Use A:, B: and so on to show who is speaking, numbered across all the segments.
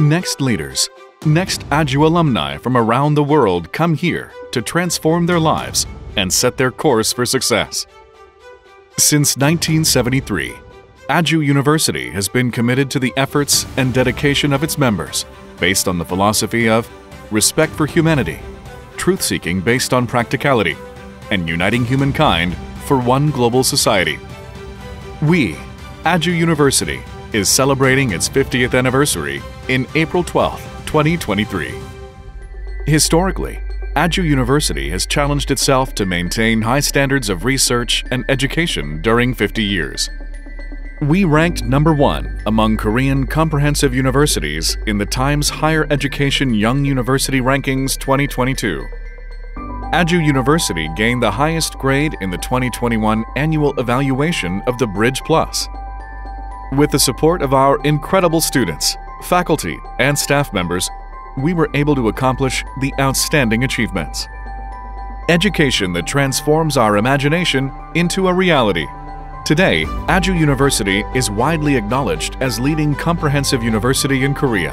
A: Next leaders, next Ajou alumni from around the world come here to transform their lives and set their course for success. Since 1973, Ajou University has been committed to the efforts and dedication of its members based on the philosophy of respect for humanity, truth-seeking based on practicality, and uniting humankind for one global society. We, Ajou University, is celebrating its 50th anniversary in April 12, 2023. Historically, Ajou University has challenged itself to maintain high standards of research and education during 50 years. We ranked number one among Korean comprehensive universities in the Times Higher Education Young University Rankings 2022. Ajou University gained the highest grade in the 2021 annual evaluation of the Bridge Plus. With the support of our incredible students, faculty, and staff members, we were able to accomplish the outstanding achievements. Education that transforms our imagination into a reality. Today, Ajou University is widely acknowledged as leading comprehensive university in Korea.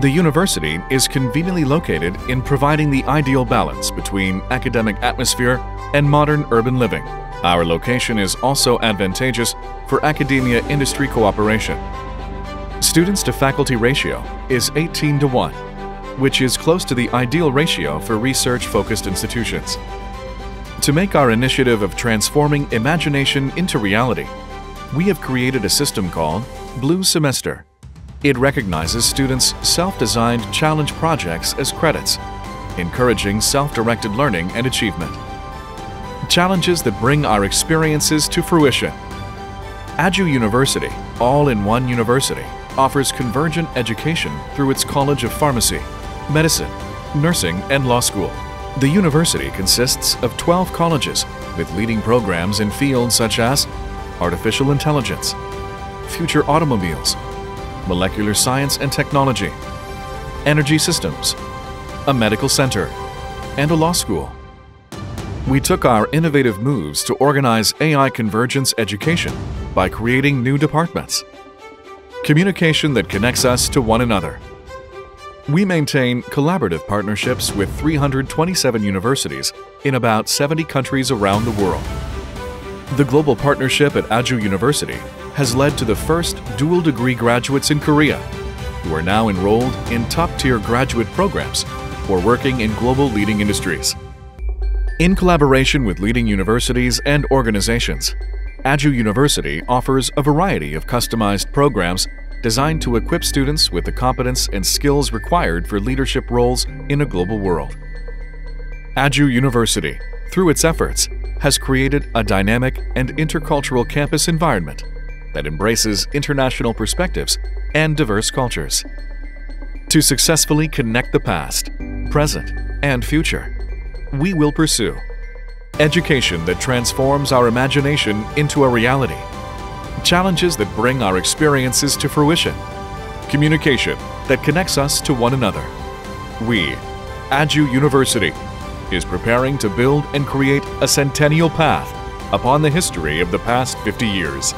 A: The university is conveniently located in providing the ideal balance between academic atmosphere and modern urban living. Our location is also advantageous for academia-industry cooperation. Students to faculty ratio is 18 to 1, which is close to the ideal ratio for research-focused institutions. To make our initiative of transforming imagination into reality, we have created a system called Blue Semester. It recognizes students' self-designed challenge projects as credits, encouraging self-directed learning and achievement. Challenges that bring our experiences to fruition. Ajou University, all in one university, offers convergent education through its College of Pharmacy, Medicine, Nursing, and Law School. The university consists of 12 colleges with leading programs in fields such as artificial intelligence, future automobiles, molecular science and technology, energy systems, a medical center, and a law school. We took our innovative moves to organize AI convergence education by creating new departments. Communication that connects us to one another. We maintain collaborative partnerships with 327 universities in about 70 countries around the world. The global partnership at Ajou University has led to the first dual degree graduates in Korea, who are now enrolled in top-tier graduate programs or working in global leading industries. In collaboration with leading universities and organizations, Ajou University offers a variety of customized programs designed to equip students with the competence and skills required for leadership roles in a global world. Ajou University, through its efforts, has created a dynamic and intercultural campus environment that embraces international perspectives and diverse cultures. To successfully connect the past, present, and future, we will pursue education that transforms our imagination into a reality challenges that bring our experiences to fruition, communication that connects us to one another. We, Ajou University, is preparing to build and create a centennial path upon the history of the past 50 years.